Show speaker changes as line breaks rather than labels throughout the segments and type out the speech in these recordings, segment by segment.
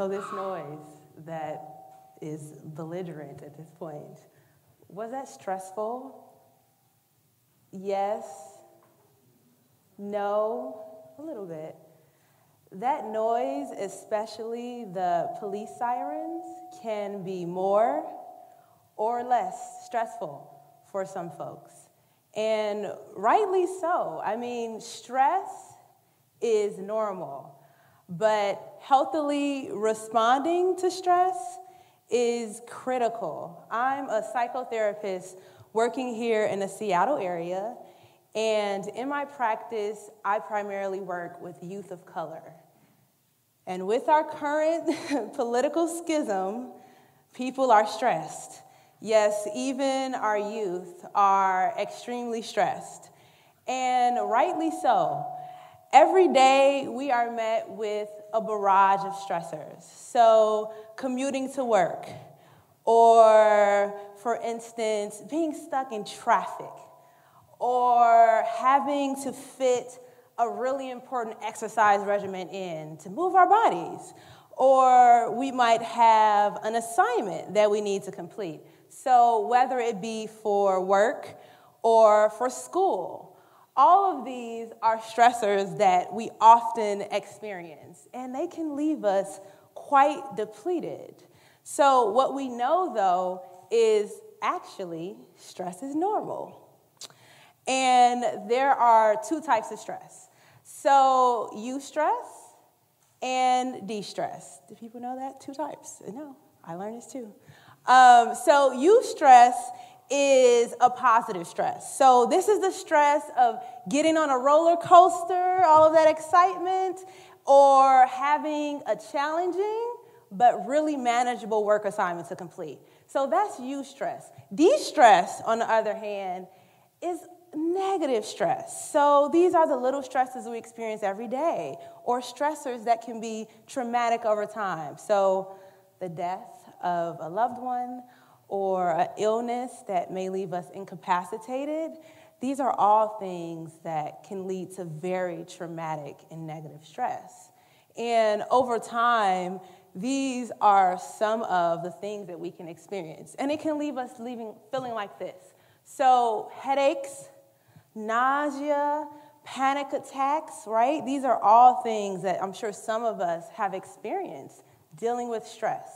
So, this noise that is belligerent at this point, was that stressful? Yes. No, a little bit. That noise, especially the police sirens, can be more or less stressful for some folks. And rightly so. I mean, stress is normal, but healthily responding to stress is critical. I'm a psychotherapist working here in the Seattle area, and in my practice, I primarily work with youth of color. And with our current political schism, people are stressed. Yes, even our youth are extremely stressed, and rightly so. Every day we are met with a barrage of stressors. So, commuting to work, or for instance, being stuck in traffic, or having to fit a really important exercise regimen in to move our bodies, or we might have an assignment that we need to complete. So, whether it be for work or for school, all of these are stressors that we often experience, and they can leave us quite depleted. So, what we know though is actually stress is normal. And there are two types of stress. So, eustress and distress. Do people know that? Two types. No, I learned this too. Um, so, eustress is a positive stress. So, this is the stress of getting on a roller coaster, all of that excitement, or having a challenging but really manageable work assignment to complete. So, that's eustress. Distress, on the other hand, is negative stress. So, these are the little stresses we experience every day, or stressors that can be traumatic over time. So, the death of a loved one or an illness that may leave us incapacitated, these are all things that can lead to very traumatic and negative stress. And over time, these are some of the things that we can experience. And it can leave us leaving, feeling like this. So, headaches, nausea, panic attacks, right? These are all things that I'm sure some of us have experienced dealing with stress.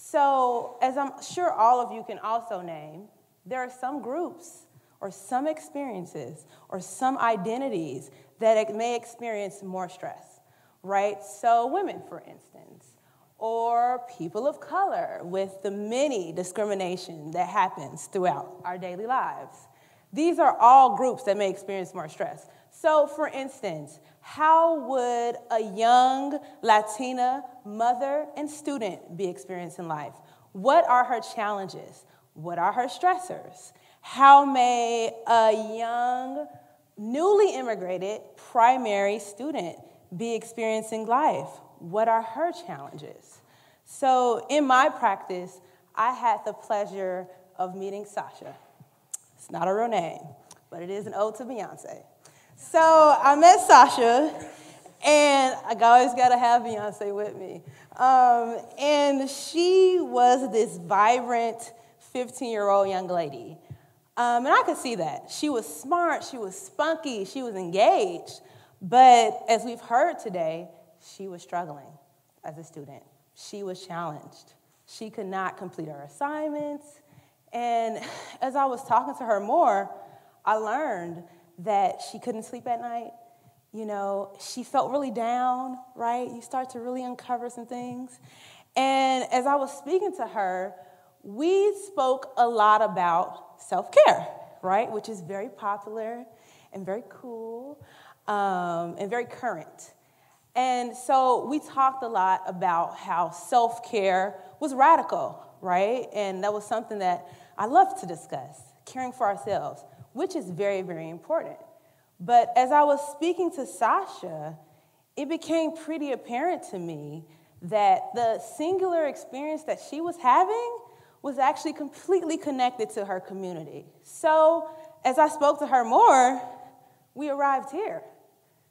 So, as I'm sure all of you can also name, there are some groups or some experiences or some identities that may experience more stress, right? So, women, for instance, or people of color with the many discrimination that happens throughout our daily lives. These are all groups that may experience more stress. So, for instance, how would a young Latina mother and student be experiencing life? What are her challenges? What are her stressors? How may a young, newly immigrated primary student be experiencing life? What are her challenges? So, in my practice, I had the pleasure of meeting Sasha. It's not a real name, but it is an ode to Beyonce. So I met Sasha, and I always got to have Beyonce with me. Um, and she was this vibrant 15 year old young lady. Um, and I could see that. She was smart, she was spunky, she was engaged. But as we've heard today, she was struggling as a student. She was challenged. She could not complete her assignments. And as I was talking to her more, I learned that she couldn't sleep at night. You know, she felt really down, right? You start to really uncover some things. And as I was speaking to her, we spoke a lot about self care, right? Which is very popular and very cool um, and very current. And so we talked a lot about how self care was radical, right? And that was something that I love to discuss caring for ourselves which is very, very important. But as I was speaking to Sasha, it became pretty apparent to me that the singular experience that she was having was actually completely connected to her community. So, as I spoke to her more, we arrived here.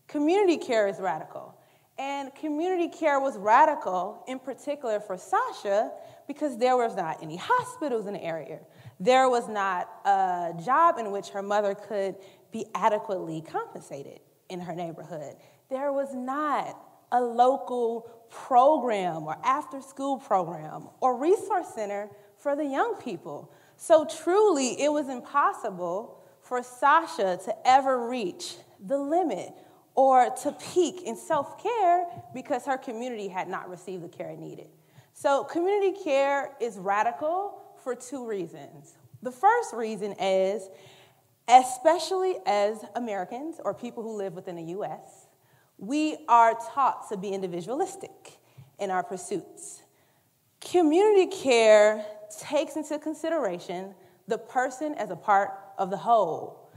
Community care is radical. And community care was radical, in particular for Sasha, because there was not any hospitals in the area. There was not a job in which her mother could be adequately compensated in her neighborhood. There was not a local program or after school program or resource center for the young people. So truly, it was impossible for Sasha to ever reach the limit or to peak in self care because her community had not received the care it needed. So, community care is radical for two reasons. The first reason is, especially as Americans or people who live within the US, we are taught to be individualistic in our pursuits. Community care takes into consideration the person as a part of the whole.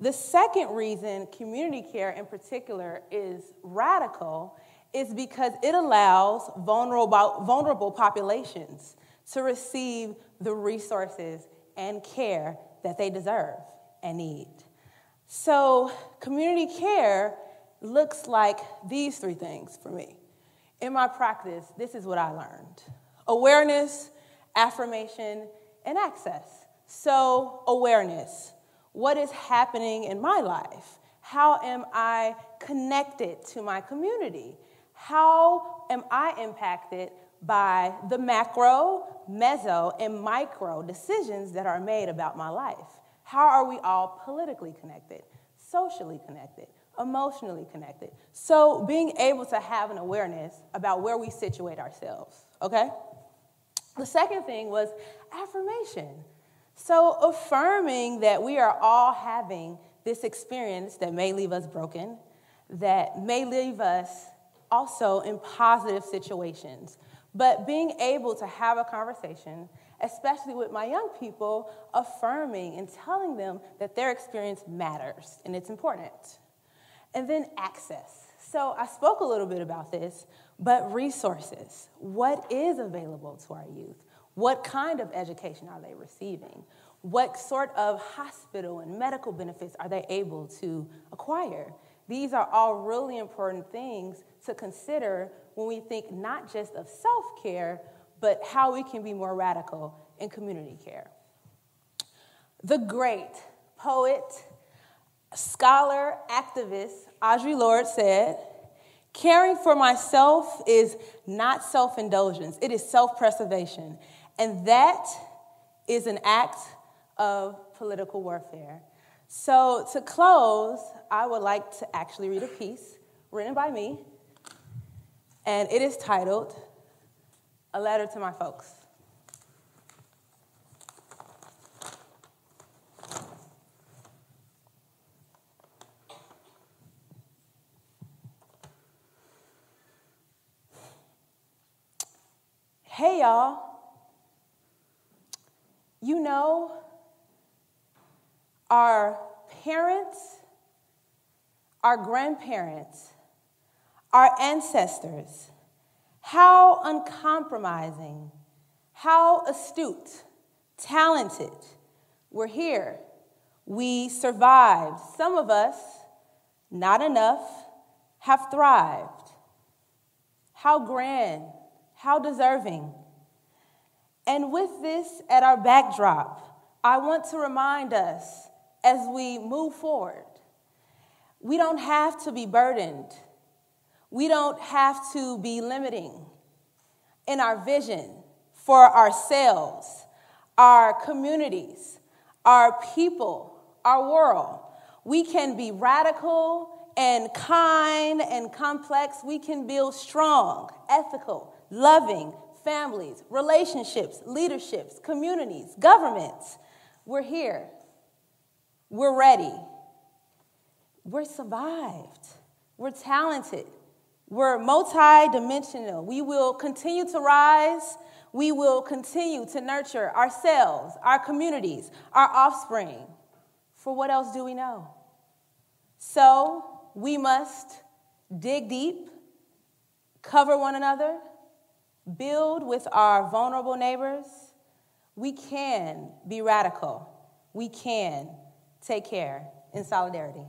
The second reason community care in particular is radical is because it allows vulnerable, vulnerable populations to receive the resources and care that they deserve and need. So, community care looks like these three things for me. In my practice, this is what I learned awareness, affirmation, and access. So, awareness what is happening in my life? How am I connected to my community? How am I impacted by the macro, meso, and micro decisions that are made about my life? How are we all politically connected, socially connected, emotionally connected. So, being able to have an awareness about where we situate ourselves, okay? The second thing was affirmation. So, affirming that we are all having this experience that may leave us broken, that may leave us also in positive situations, but being able to have a conversation, especially with my young people, affirming and telling them that their experience matters and it's important. And then access. So I spoke a little bit about this, but resources. What is available to our youth? What kind of education are they receiving? What sort of hospital and medical benefits are they able to acquire? These are all really important things to consider when we think not just of self care, but how we can be more radical in community care. The great poet, scholar, activist Audre Lorde said, Caring for myself is not self indulgence, it is self preservation. And that is an act of political warfare. So, to close, I would like to actually read a piece written by me, and it is titled A Letter to My Folks. Hey, y'all. You know, our parents, our grandparents, our ancestors, how uncompromising, how astute, talented. We're here. We survived. Some of us, not enough, have thrived. How grand how deserving. And with this at our backdrop, I want to remind us as we move forward we don't have to be burdened, we don't have to be limiting in our vision for ourselves, our communities, our people, our world. We can be radical and kind and complex. We can build strong, ethical, loving families, relationships, leaderships, communities, governments. We're here. We're ready. We're survived. We're talented. We're multidimensional. We will continue to rise. We will continue to nurture ourselves, our communities, our offspring. For what else do we know? So we must dig deep, cover one another, build with our vulnerable neighbors, we can be radical. We can take care in solidarity.